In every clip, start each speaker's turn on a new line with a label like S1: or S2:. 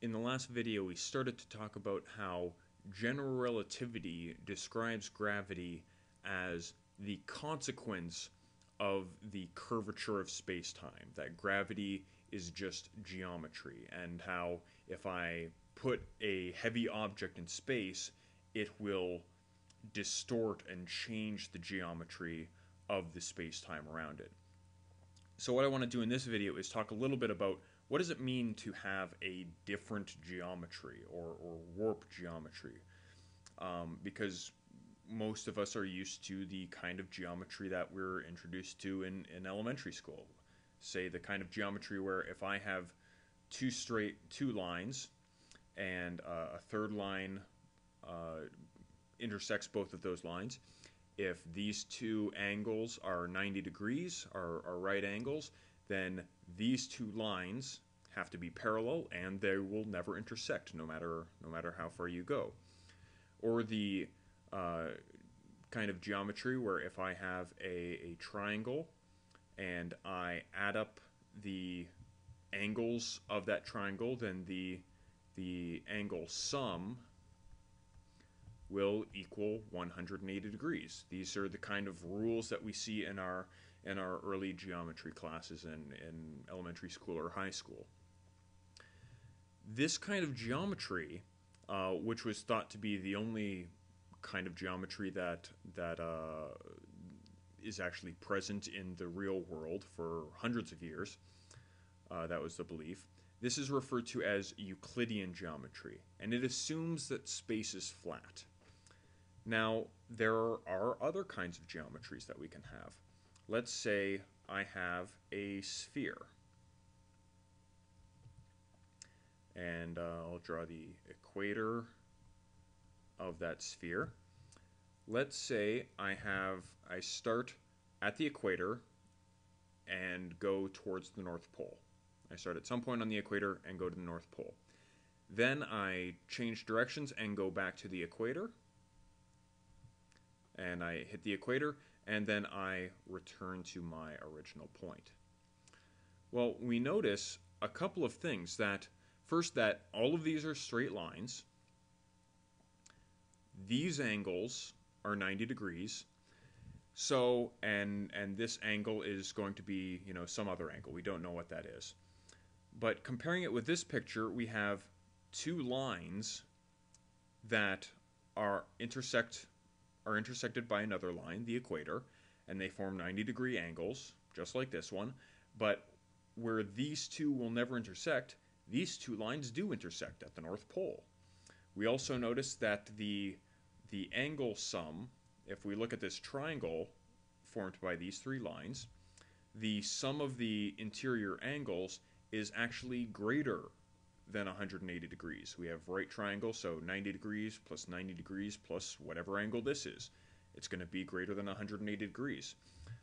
S1: in the last video, we started to talk about how general relativity describes gravity as the consequence of the curvature of space-time, that gravity is just geometry, and how if I put a heavy object in space, it will distort and change the geometry of the space-time around it. So what I want to do in this video is talk a little bit about what does it mean to have a different geometry or, or warp geometry? Um, because most of us are used to the kind of geometry that we're introduced to in, in elementary school. Say the kind of geometry where if I have two straight, two lines, and uh, a third line uh, intersects both of those lines, if these two angles are 90 degrees, are, are right angles, then these two lines have to be parallel and they will never intersect no matter no matter how far you go. Or the uh, kind of geometry where if I have a, a triangle and I add up the angles of that triangle, then the the angle sum will equal 180 degrees. These are the kind of rules that we see in our in our early geometry classes in, in elementary school or high school. This kind of geometry, uh, which was thought to be the only kind of geometry that that uh, is actually present in the real world for hundreds of years, uh, that was the belief. This is referred to as Euclidean geometry, and it assumes that space is flat. Now, there are other kinds of geometries that we can have. Let's say I have a sphere. And uh, I'll draw the equator of that sphere. Let's say I have, I start at the equator and go towards the North Pole. I start at some point on the equator and go to the North Pole. Then I change directions and go back to the equator. And I hit the equator and then I return to my original point. Well, we notice a couple of things that first that all of these are straight lines. These angles are 90 degrees. So, and and this angle is going to be, you know, some other angle. We don't know what that is. But comparing it with this picture, we have two lines that are intersect are intersected by another line, the equator, and they form 90 degree angles, just like this one. But where these two will never intersect, these two lines do intersect at the North Pole. We also notice that the, the angle sum, if we look at this triangle formed by these three lines, the sum of the interior angles is actually greater than 180 degrees. We have right triangle, so 90 degrees plus 90 degrees plus whatever angle this is. It's going to be greater than 180 degrees.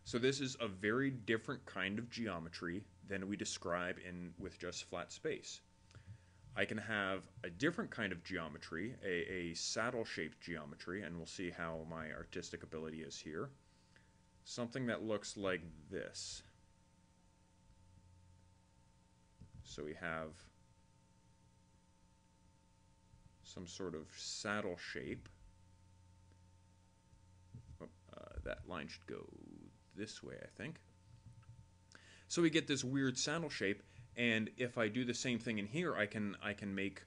S1: So this is a very different kind of geometry than we describe in with just flat space. I can have a different kind of geometry, a, a saddle-shaped geometry, and we'll see how my artistic ability is here. Something that looks like this. So we have some sort of saddle shape. Oh, uh, that line should go this way, I think. So we get this weird saddle shape, and if I do the same thing in here, I can I can make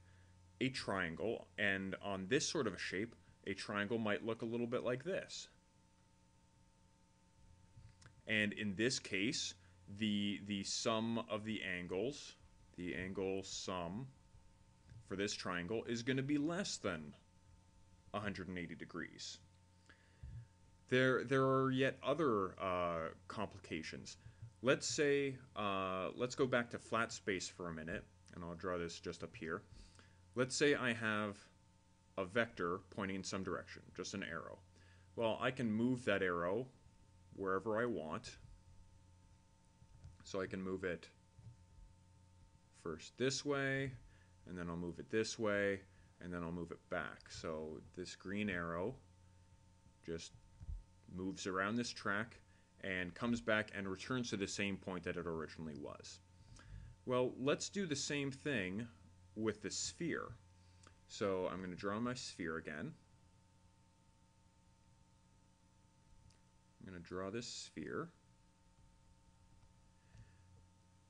S1: a triangle, and on this sort of a shape, a triangle might look a little bit like this. And in this case, the the sum of the angles, the angle sum for this triangle is going to be less than 180 degrees. There, there are yet other uh, complications. Let's say, uh, let's go back to flat space for a minute, and I'll draw this just up here. Let's say I have a vector pointing in some direction, just an arrow. Well, I can move that arrow wherever I want. So I can move it first this way, and then I'll move it this way, and then I'll move it back. So this green arrow just moves around this track and comes back and returns to the same point that it originally was. Well, let's do the same thing with the sphere. So I'm going to draw my sphere again. I'm going to draw this sphere.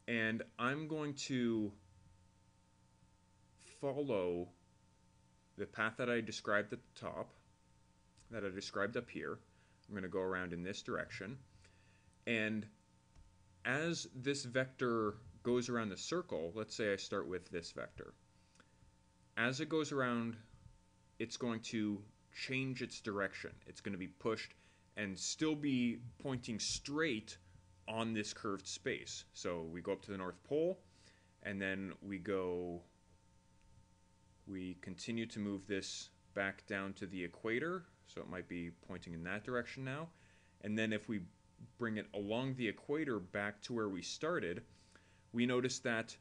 S1: And I'm going to follow the path that I described at the top, that I described up here. I'm going to go around in this direction. And as this vector goes around the circle, let's say I start with this vector. As it goes around, it's going to change its direction. It's going to be pushed and still be pointing straight on this curved space. So we go up to the North Pole, and then we go, we continue to move this back down to the equator, so it might be pointing in that direction now. And then if we bring it along the equator back to where we started, we notice that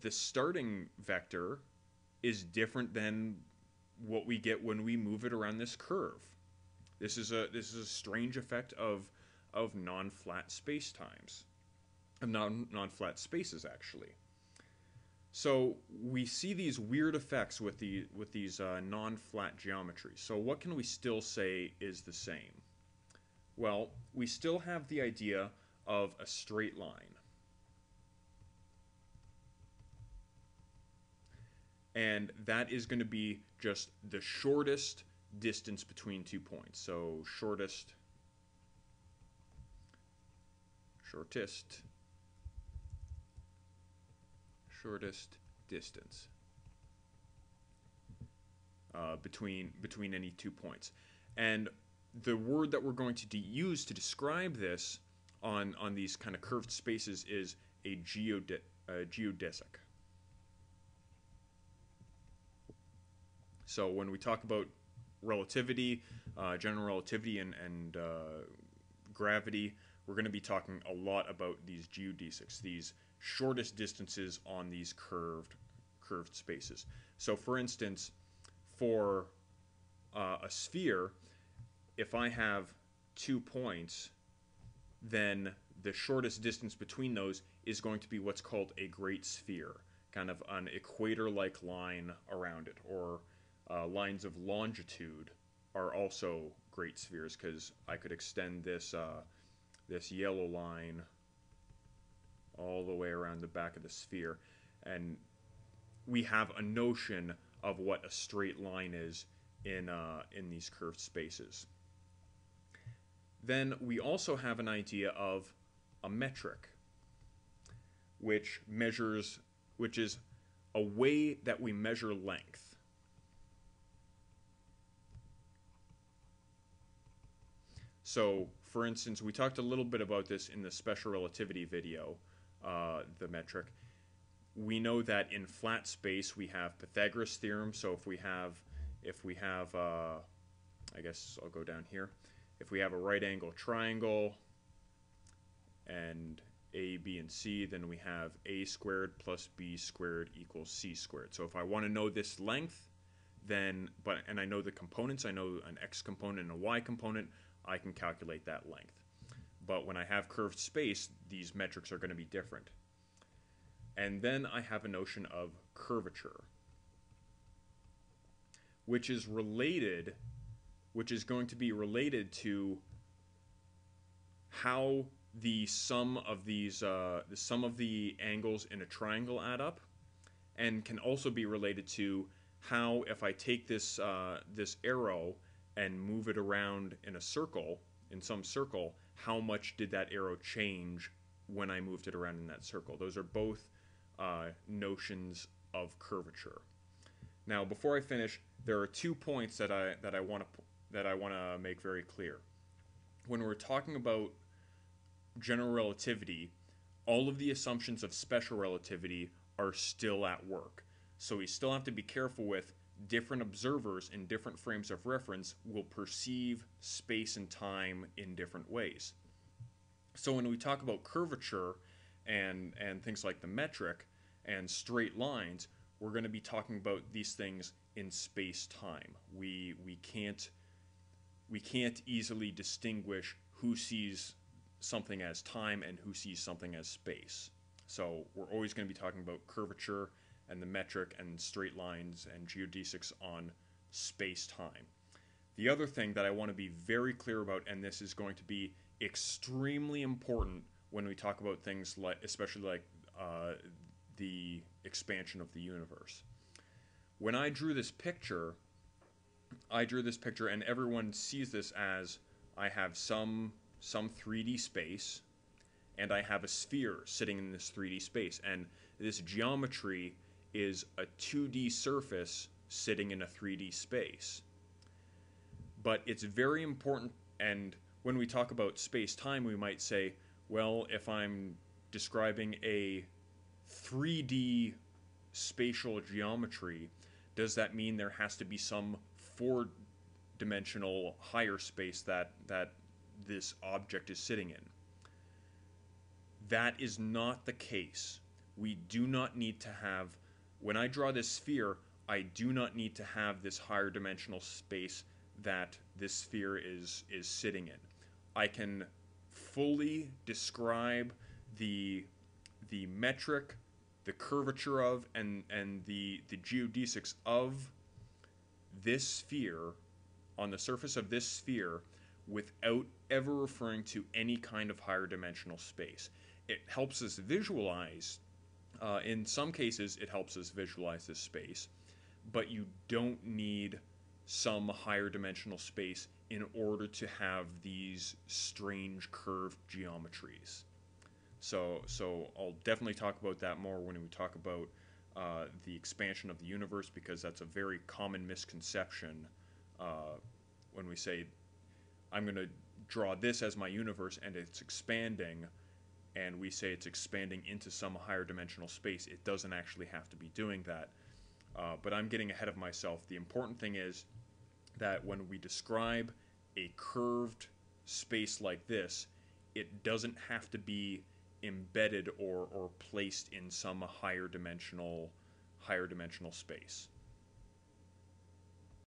S1: the starting vector is different than what we get when we move it around this curve. This is a this is a strange effect of of non-flat spacetimes, of non non-flat spaces actually. So we see these weird effects with the with these uh, non-flat geometries. So what can we still say is the same? Well, we still have the idea of a straight line. And that is going to be just the shortest distance between two points. So shortest, shortest, shortest distance uh, between between any two points. And the word that we're going to use to describe this on on these kind of curved spaces is a geode- geodesic. So when we talk about relativity, uh, general relativity, and, and uh, gravity, we're going to be talking a lot about these geodesics, these shortest distances on these curved curved spaces. So, for instance, for uh, a sphere, if I have two points, then the shortest distance between those is going to be what's called a great sphere, kind of an equator-like line around it, or uh, lines of longitude are also great spheres because I could extend this uh, this yellow line all the way around the back of the sphere, and we have a notion of what a straight line is in uh, in these curved spaces. Then we also have an idea of a metric, which measures, which is a way that we measure length. So, for instance, we talked a little bit about this in the special relativity video, uh, the metric. We know that in flat space we have Pythagoras theorem. So if we have, if we have, uh, I guess I'll go down here. If we have a right angle triangle and a, b, and c, then we have a squared plus b squared equals c squared. So if I want to know this length, then, but, and I know the components, I know an x component and a y component, I can calculate that length. But when I have curved space, these metrics are going to be different. And then I have a notion of curvature, which is related, which is going to be related to how the sum of these, uh, the sum of the angles in a triangle add up, and can also be related to how if I take this uh, this arrow and move it around in a circle, in some circle, how much did that arrow change when I moved it around in that circle? Those are both uh, notions of curvature. Now, before I finish, there are two points that I that I want to that I want to make very clear. When we're talking about general relativity, all of the assumptions of special relativity are still at work. So we still have to be careful with different observers in different frames of reference will perceive space and time in different ways. So when we talk about curvature and and things like the metric and straight lines, we're going to be talking about these things in space time. We we can't we can't easily distinguish who sees something as time and who sees something as space. So we're always going to be talking about curvature and the metric and straight lines and geodesics on space time. The other thing that I want to be very clear about, and this is going to be extremely important when we talk about things like, especially like uh, the expansion of the universe. When I drew this picture, I drew this picture, and everyone sees this as I have some some 3D space, and I have a sphere sitting in this 3D space, and this geometry is a 2D surface sitting in a 3D space. But it's very important, and when we talk about space time, we might say, well, if I'm describing a 3D spatial geometry, does that mean there has to be some four dimensional higher space that, that this object is sitting in? That is not the case. We do not need to have, when I draw this sphere, I do not need to have this higher dimensional space that this sphere is, is sitting in. I can fully describe the, the metric, the curvature of, and, and the, the geodesics of this sphere on the surface of this sphere without ever referring to any kind of higher dimensional space. It helps us visualize, uh, in some cases, it helps us visualize this space, but you don't need some higher dimensional space in order to have these strange curved geometries. So, so I'll definitely talk about that more when we talk about uh, the expansion of the universe because that's a very common misconception uh, when we say I'm going to draw this as my universe and it's expanding and we say it's expanding into some higher dimensional space, it doesn't actually have to be doing that. Uh, but I'm getting ahead of myself. The important thing is that when we describe a curved space like this, it doesn't have to be embedded or, or placed in some higher dimensional higher dimensional space.